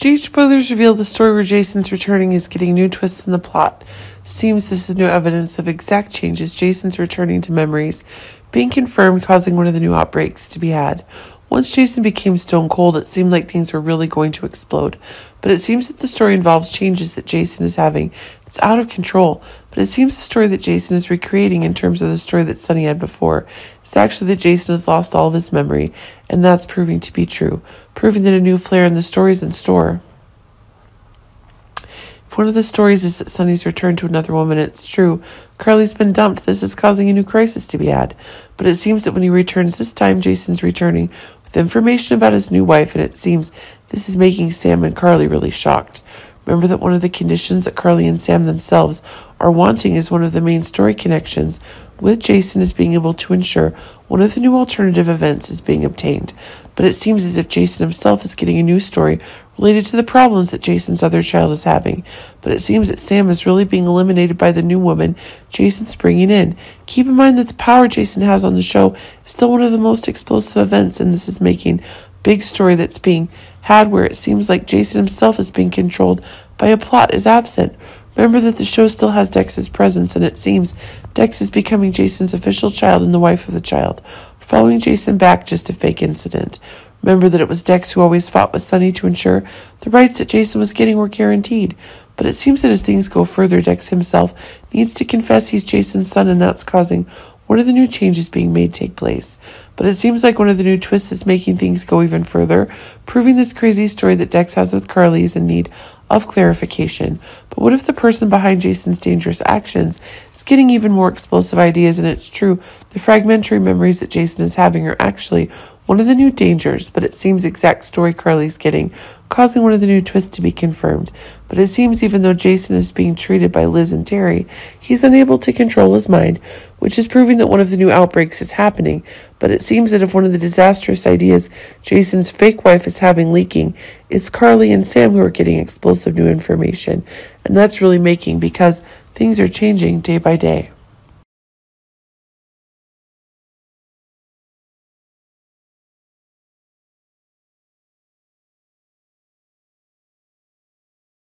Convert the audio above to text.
GH spoilers reveal the story where Jason's returning is getting new twists in the plot. Seems this is new evidence of exact changes. Jason's returning to memories being confirmed, causing one of the new outbreaks to be had. Once Jason became stone cold, it seemed like things were really going to explode. But it seems that the story involves changes that Jason is having. It's out of control, but it seems the story that Jason is recreating in terms of the story that Sonny had before is actually that Jason has lost all of his memory, and that's proving to be true, proving that a new flair in the story is in store. If one of the stories is that Sonny's returned to another woman, it's true. Carly's been dumped. This is causing a new crisis to be had. But it seems that when he returns this time, Jason's returning with information about his new wife, and it seems this is making Sam and Carly really shocked. Remember that one of the conditions that Carly and Sam themselves are wanting is one of the main story connections with Jason is being able to ensure one of the new alternative events is being obtained. But it seems as if Jason himself is getting a new story related to the problems that Jason's other child is having. But it seems that Sam is really being eliminated by the new woman Jason's bringing in. Keep in mind that the power Jason has on the show is still one of the most explosive events, and this is making big story that's being had where it seems like Jason himself is being controlled by a plot is absent. Remember that the show still has Dex's presence, and it seems Dex is becoming Jason's official child and the wife of the child, following Jason back just a fake incident. Remember that it was Dex who always fought with Sonny to ensure the rights that Jason was getting were guaranteed. But it seems that as things go further, Dex himself needs to confess he's Jason's son, and that's causing one of the new changes being made take place. But it seems like one of the new twists is making things go even further, proving this crazy story that Dex has with Carly is in need of clarification. But what if the person behind Jason's dangerous actions is getting even more explosive ideas and it's true the fragmentary memories that Jason is having are actually one of the new dangers, but it seems exact story Carly's getting, causing one of the new twists to be confirmed. But it seems even though Jason is being treated by Liz and Terry, he's unable to control his mind, which is proving that one of the new outbreaks is happening. But it seems that if one of the disastrous ideas Jason's fake wife is having leaking, it's Carly and Sam who are getting explosive new information. And that's really making because things are changing day by day.